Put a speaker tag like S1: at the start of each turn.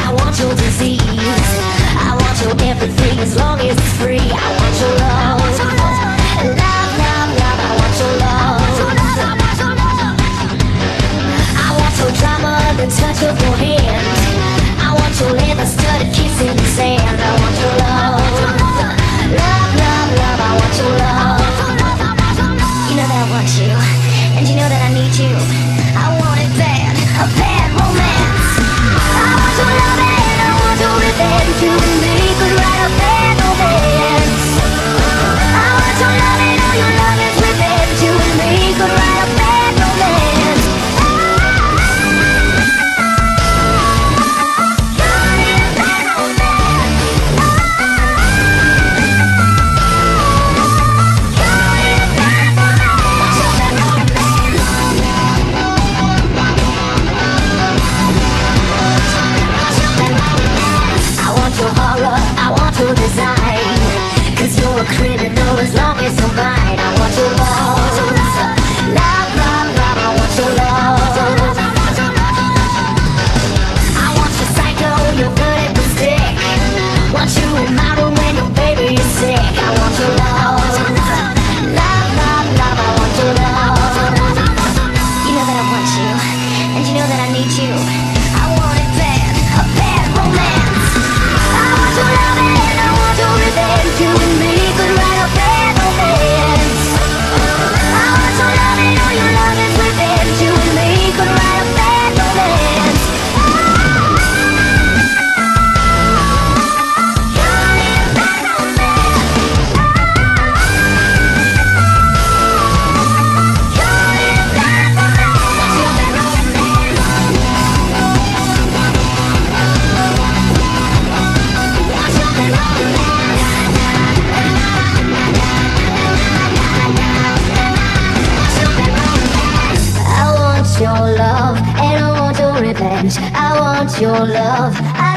S1: i want your disease i want your everything as long as it's free. I want your love. Love, love. I want your love. I want your drama, the touch of your hand. I want your leather studded kiss in the sand. and you know that I need you. I want it bad, a bad romance. I want your love and I want your revenge. need you. I want it bad, a bad romance. I want your love. I